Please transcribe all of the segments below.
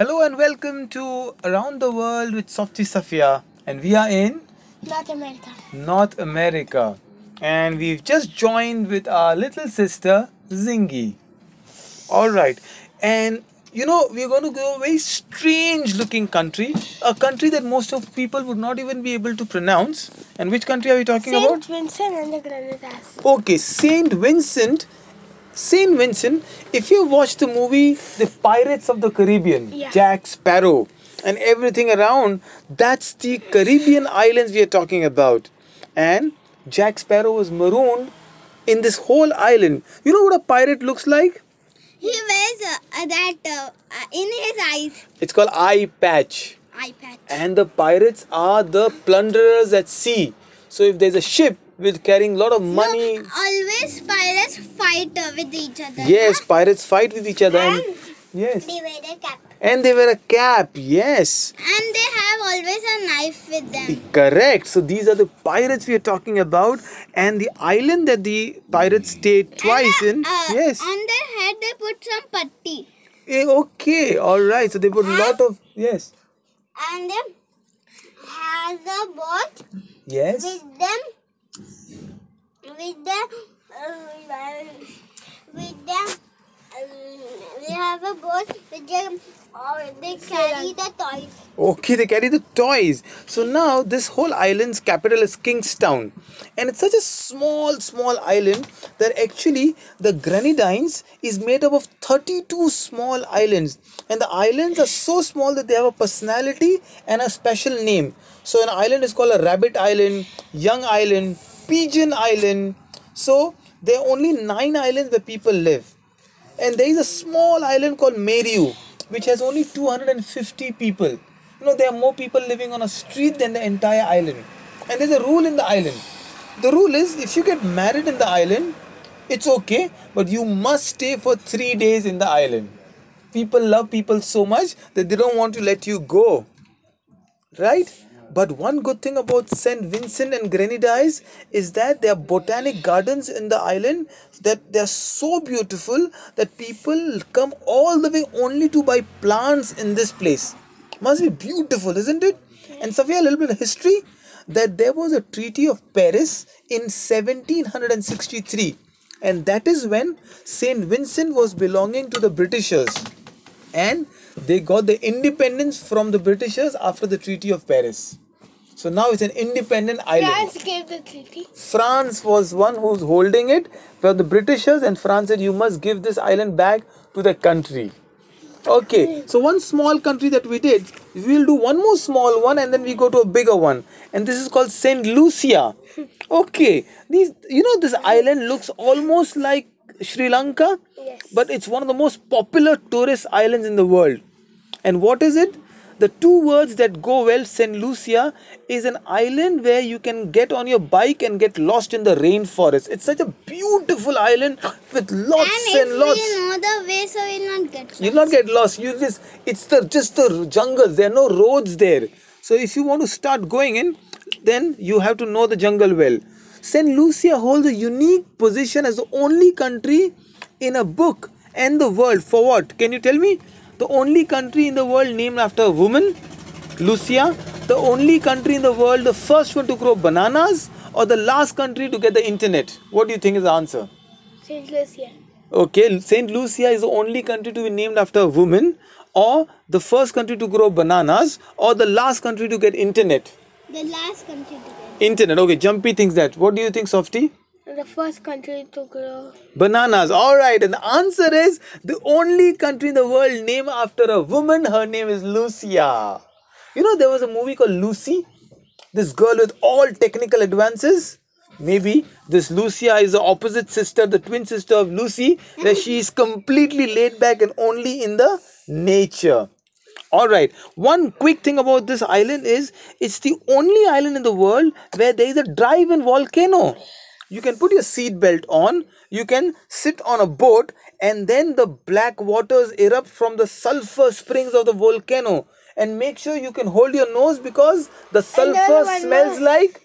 Hello and welcome to Around the World with Softy Safiyah. And we are in North America. North America. And we've just joined with our little sister Zingy. Alright. And you know, we're going to go a very strange looking country. A country that most of people would not even be able to pronounce. And which country are we talking Saint about? Saint Vincent and the Grenadines. Okay, Saint Vincent. Saint Vincent. If you watch the movie The Pirates of the Caribbean, Yeah. Jack Sparrow, and everything around, that's the Caribbean islands we are talking about. And Jack Sparrow was marooned in this whole island. You know what a pirate looks like? He wears uh, that uh, in his eyes. It's called eye patch. Eye patch. And the pirates are the plunderers at sea. So if there's a ship with carrying a lot of money, always pirates fight uh, with each other. yes, pirates fight with each other. And, And yes. they wear a cap. And they wear a cap, yes. And they have always a knife with them. Correct. So these are the pirates we are talking about. And the island that the pirates stayed twice in. And, uh, Yes. On their head they put some putty. Eh, okay. All right. So they put a lot of. Yes. And they has a boat Yes. with with the uh, with them uh, they have a boat with them or they carry the toys Okay, they carry the toys. So now this whole island's capital is Kingstown. And it's such a small, small island that actually the Grenadines is made up of 32 small islands. And the islands are so small that they have a personality and a special name. So an island is called a Rabbit Island, Young Island, Pigeon Island. So there are only nine islands where people live. And there is a small island called Mayreau, which has only 250 people. You know, there are more people living on a street than the entire island. And there's a rule in the island. The rule is if you get married in the island, it's okay, but you must stay for three days in the island. People love people so much that they don't want to let you go. Right? But one good thing about St. Vincent and Grenadines is that there are botanic gardens in the island that they are so beautiful that people come all the way only to buy plants in this place. Must be beautiful, isn't it? And Safiyah, a little bit of history that there was a Treaty of Paris in 1763, and that is when St. Vincent was belonging to the Britishers and they got the independence from the Britishers after the Treaty of Paris. So now it's an independent island. France gave the treaty France was one who's holding it but the Britishers, and France said, You must give this island back to the country. Okay, so one small country that we did, we'll do one more small one and then we go to a bigger one. And this is called Saint Lucia. Okay, these you know this island looks almost like Sri Lanka, Yes. but it's one of the most popular tourist islands in the world. And what is it? The two words that go well, St. Lucia, is an island where you can get on your bike and get lost in the rainforest. It's such a beautiful island with lots and and, if lots. we know the way so we'll not get You'll not get lost. You just it's the just the jungles. There are no roads there. So if you want to start going in, then you have to know the jungle well. Saint Lucia holds a unique position as the only country in a book and the world for what? Can you tell me? The only country in the world named after a woman, Lucia. The only country in the world, the first one to grow bananas, or the last country to get the internet. What do you think is the answer? Saint Lucia Okay, Saint Lucia is the only country to be named after a woman, or the first country to grow bananas, or the last country to get internet. The last country to get Internet. Okay, Jumpy thinks that. What do you think, Softy? the first country to grow Bananas. All right, and the answer is the only country in the world named after a woman. Her name is Lucia. You know, there was a movie called Lucy. This girl with all technical advances. Maybe this Lucia is the opposite sister, the twin sister of Lucy, where she is completely laid back and only in the nature. All right. One quick thing about this island is it's the only island in the world where there is a drive-in volcano. You can put your seat belt on. You can sit on a boat, and then the black waters erupt from the sulfur springs of the volcano. And make sure you can hold your nose because the sulfur smells more. like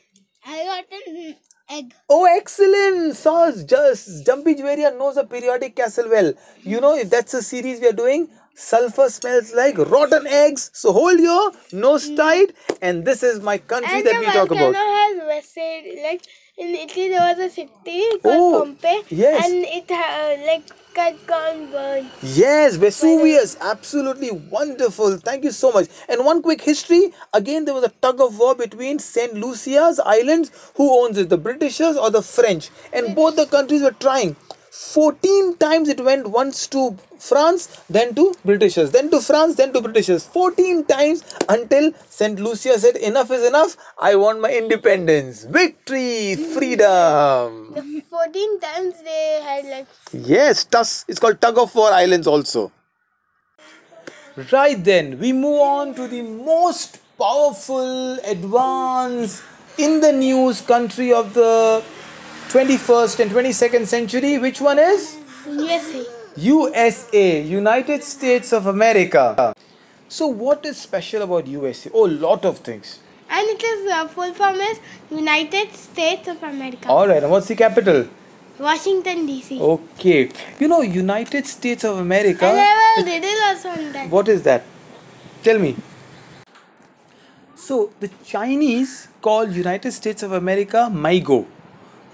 I got an egg. Oh, excellent! Sauce, just Jumpy Juveria knows a periodic castle well. You know, if that's a series we are doing, Sulfur smells like rotten eggs. So hold your nose tight. And this is my country And that we talk about. has like in Italy there was a city called Oh, Pompeii, yes. and it uh, like got gone burned. Yes, Vesuvius. Absolutely wonderful. Thank you so much. And one quick history. Again, there was a tug of war between St. Lucia's Islands. Who owns it? The Britishers or the French? And both the countries were trying. 14 times it went once to France, then to Britishers, then to France, then to Britishers. 14 times until St. Lucia said, Enough is enough. I want my independence. Victory, freedom. The 14 times they had like Yes, thus it's called tug of war islands also. Right then, we move on to the most powerful, advanced, in the news country of the 21st and 22nd century. Which one is? USA. USA, United States of America. So, what is special about USA? Oh, lot of things. And it is uh, full form is United States of America. All right, and what's the capital? Washington DC. Okay, you know, United States of America. I a riddle also on that. What is that? Tell me. So the Chinese call United States of America Maigo.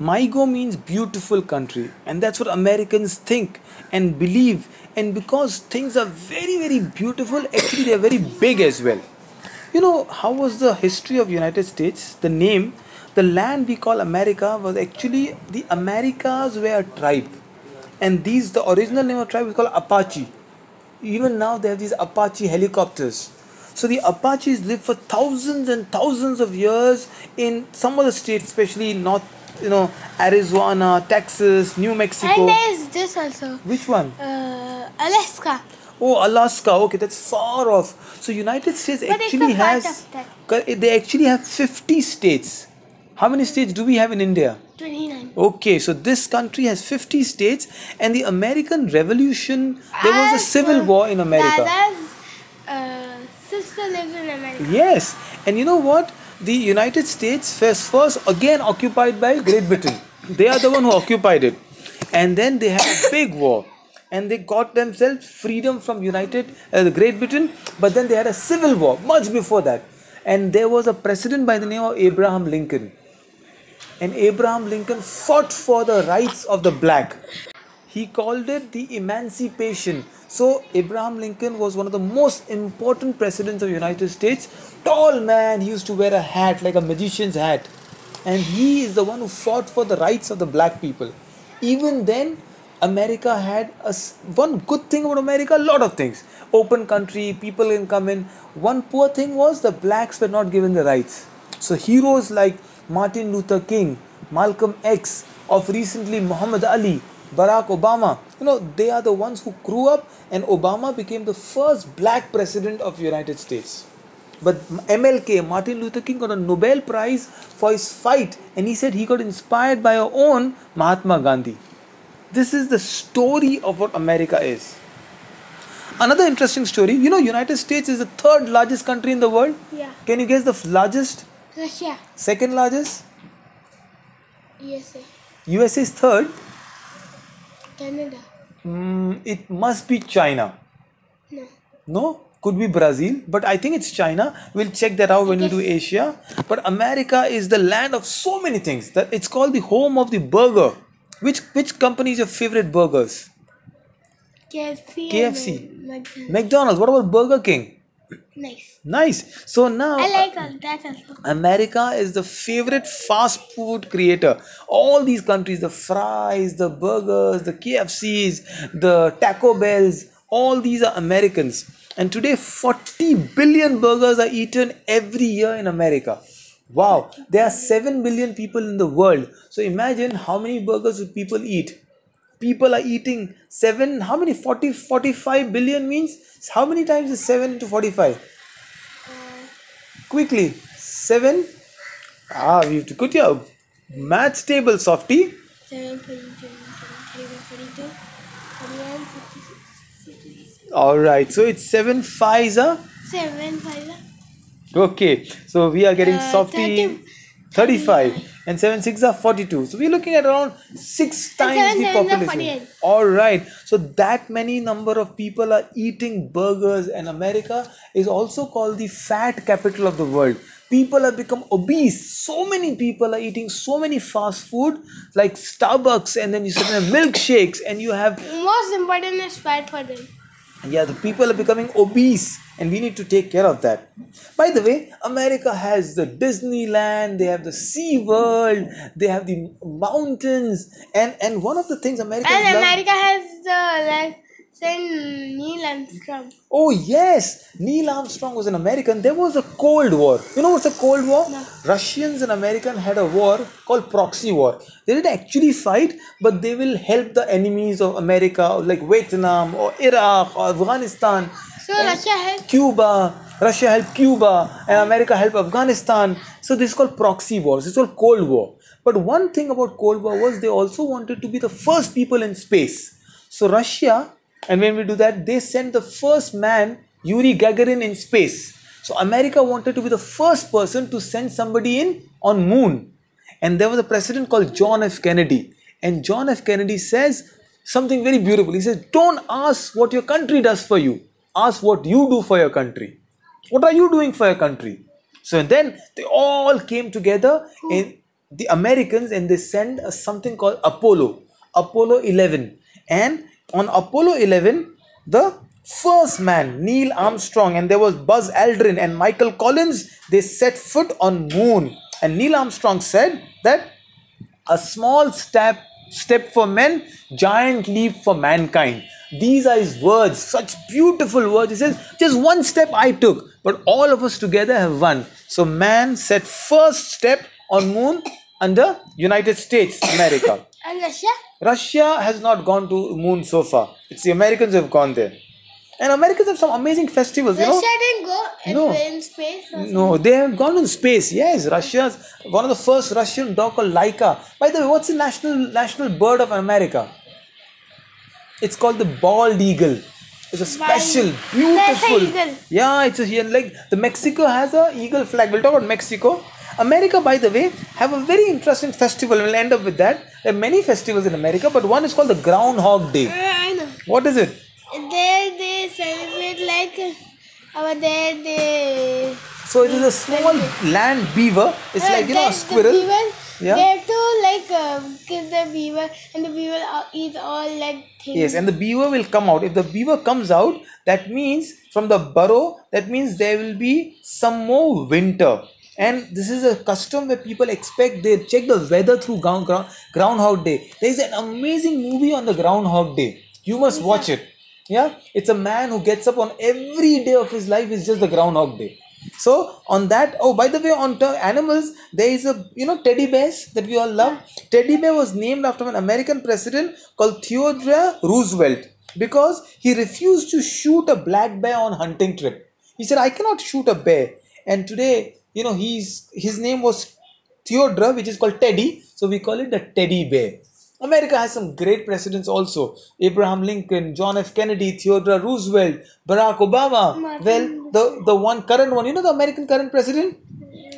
Maigo means beautiful country, and that's what Americans think and believe. And because things are very, very beautiful, actually they are very big as well. You know how was the history of United States? The name, the land we call America was actually the Americas were a tribe, and these the original name of tribe is called Apache even now they have these apache helicopters so the apaches lived for thousands and thousands of years in some of the states especially north you know arizona texas new mexico And there is this also. which one Uh, Alaska. oh alaska okay that's far off so united states But it's a actually part has of that. they actually have 50 states how many states do we have in india 29. Okay, so this country has 50 states, and the American Revolution, there was a civil war in America. Dada's uh, sister lives in America. Yes, and you know what? The United States first, first again occupied by Great Britain. They are the one who occupied it, and then they had a big war, and they got themselves freedom from United uh, Great Britain. But then they had a civil war much before that, and there was a president by the name of Abraham Lincoln, and Abraham Lincoln fought for the rights of the black. He called it the emancipation. So Abraham Lincoln was one of the most important presidents of the United States. Tall man, he used to wear a hat like a magician's hat. And he is the one who fought for the rights of the black people. Even then, America had a one good thing about America, a lot of things. Open country, people can come in. One poor thing was the blacks were not given the rights. So heroes like Martin Luther King, Malcolm X, of recently Muhammad Ali, Barack Obama, you know, they are the ones who grew up and Obama became the first black president of the United States. But MLK, Martin Luther King, got a Nobel Prize for his fight, and he said he got inspired by our own Mahatma Gandhi. This is the story of what America is. Another interesting story, you know, United States is the third largest country in the world. Yeah. Can you guess the largest? Russia. Second largest? USA. USA is third. Canada. Mm, it must be China. No. No, could be Brazil, but I think it's China. We'll check that out when we do Asia. But America is the land of so many things that it's called the home of the burger. Which which company is your favorite burgers? KFC. KFC. McDonald's. McDonald's. What about Burger King? Nice. Nice. So now I like all that also. America is the favorite fast food creator. All these countries, the fries, the burgers, the KFCs, the Taco Bells, all these are Americans. And today, 40 billion burgers are eaten every year in America. Wow, there are 7 billion people in the world. So imagine how many burgers would people eat? People are eating 7, how many? 40, 45 billion means how many times is 7 to 45? quickly seven ah we have to good job maths table softy 7, 42, 42, 41, 56, 56. all right so it's seven fives are 7, 5, okay so we are getting Uh, softy 30 35 and 7 6 are 42 so we're looking at around six times seven the sevens are population. all right. So that many number of people are eating burgers and america is also called the fat capital of the world. People have become obese. So many people are eating so many fast food like starbucks and then you in milkshakes and you have Most important is fat for them. Yeah the people are becoming obese and we need to take care of that. By the way america has the disneyland they have the sea world they have the mountains and and one of the things america And America has the like Saint Neil Armstrong. oh yes neil armstrong was an american there was a cold war you know what's a cold war No. russians and american had a war called proxy war they didn't actually fight but they will help the enemies of america like vietnam or iraq or afghanistan So Russia has Cuba, Russia helped Cuba, and oh. America helped Afghanistan. So this is called proxy wars. It's called Cold War. But one thing about Cold War was they also wanted to be the first people in space. So Russia, and when we do that, they sent the first man, Yuri Gagarin, in space. So America wanted to be the first person to send somebody in on moon. And there was a president called John F. Kennedy. And John F. Kennedy says something very beautiful. He says, Don't ask what your country does for you, ask what you do for your country. What are you doing for your country? So then they all came together in the Americans and they sent something called Apollo, Apollo 11. And on Apollo 11, the first man, Neil Armstrong, and there was Buzz Aldrin and Michael Collins, they set foot on moon. And Neil Armstrong said that a small step step for men giant leap for mankind. These are his words such beautiful words. He says just one step i took but all of us together have won. So man set first step on moon under united states america and Russia. russia has not gone to moon so far it's the americans who have gone there and americans have some amazing festivals you know Russia didn't go No. in space. no, they have gone in space. Yes, Russia's one of the first Russian dog called Laika. By the way, what's the national national bird of America? It's called the bald eagle. It's a special, beautiful. eagle. Yeah, it's a like the Mexico has a eagle flag. We'll talk about Mexico. America, by the way, have a very interesting festival. We'll end up with that. There are many festivals in America, but one is called the Groundhog Day. Uh, I know. What is it? There they celebrate like uh, over there they. So it is a small land beaver. It's Uh, like you know a squirrel. The beaver, Yeah. They have to like um, kill the beaver, and the beaver uh, eat all like things. Yes, and the beaver will come out. If the beaver comes out, that means from the burrow, that means there will be some more winter. And this is a custom where people expect they check the weather through ground, ground, Groundhog Day. There is an amazing movie on the Groundhog Day. You must watch it. Yeah, it's a man who gets up on every day of his life is just the Groundhog Day. So on that, oh by the way, on ter- animals, there is a you know teddy bears that we all love. Teddy bear was named after an American president called Theodore Roosevelt because he refused to shoot a black bear on hunting trip. He said, "I cannot shoot a bear." And today, you know, he's his name was Theodore, which is called Teddy, so we call it the teddy bear. America has some great presidents also. Abraham Lincoln, John F. Kennedy, Theodore Roosevelt, Barack Obama. Martin Well, the, the one current one, you know the American current president?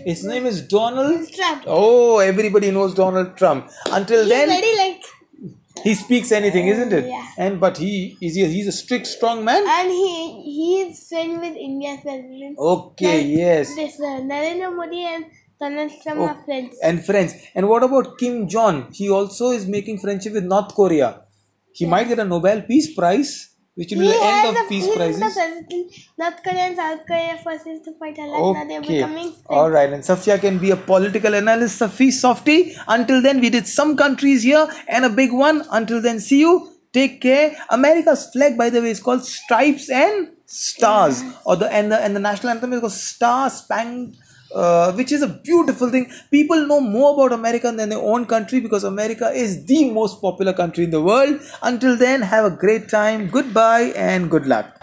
His name is Donald Trump. Oh, everybody knows Donald Trump. Until He's then, very like, he speaks anything, isn't it? Yeah. And but he is he, he's a strict, strong man. and he he is friend with India's president. Okay, yes. This uh, Narendra Modi and Donald Trump Oh. are friends. And friends. And what about Kim Jong? He also is making friendship with North Korea. He might get a Nobel Peace Prize, which will be He the end of the, peace is the North Korea and South Korea is to fight a lot. Now they're Okay. becoming. All right. And Safiyah can be a political analyst, Safi Softy. Until then, we did some countries here and a big one. Until then, see you. Take care. America's flag, by the way, is called Stripes and Stars. Or the and the and the national anthem is called Star Spangled. Uh, which is a beautiful thing. People know more about America than their own country because America is the most popular country in the world. Until then, have a great time. Goodbye and good luck.